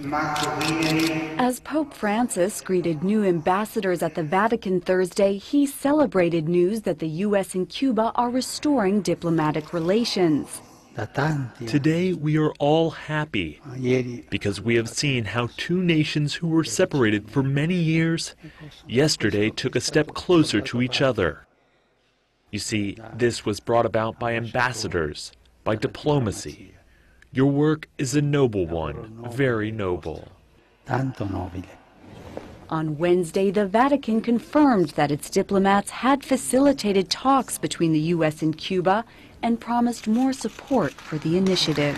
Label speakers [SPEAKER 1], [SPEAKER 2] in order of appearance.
[SPEAKER 1] As Pope Francis greeted new ambassadors at the Vatican Thursday, he celebrated news that the U.S. and Cuba are restoring diplomatic relations.
[SPEAKER 2] Today we are all happy because we have seen how two nations who were separated for many years yesterday took a step closer to each other. You see, this was brought about by ambassadors, by diplomacy. Your work is a noble one, very noble.
[SPEAKER 1] On Wednesday, the Vatican confirmed that its diplomats had facilitated talks between the U.S. and Cuba and promised more support for the initiative.